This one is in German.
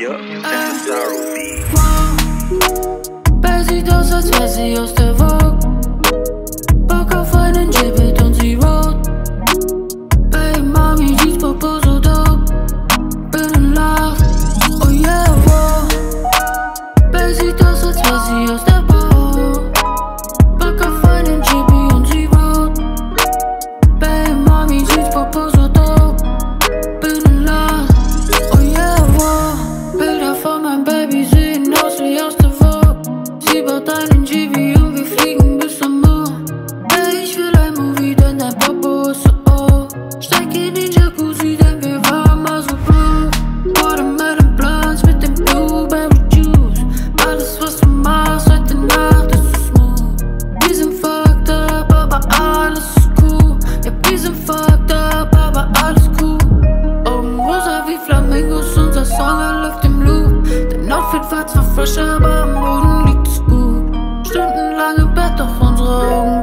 yup, that's a sorrow beat. Bez in den Jacuzzi, denn wir waren mal so blue. Watermelon Blunts mit dem Blueberry Juice. Alles, was du machst heute Nacht, ist so smooth. Wir sind fucked up, aber alles ist cool. Ja, wir sind fucked up, aber alles cool. Augen rosa wie Flamingos, unser Song, er im Loop. Dein Outfit war zwar frisch, aber am Boden liegt es gut. Stundenlang im Bett, doch unsere Augen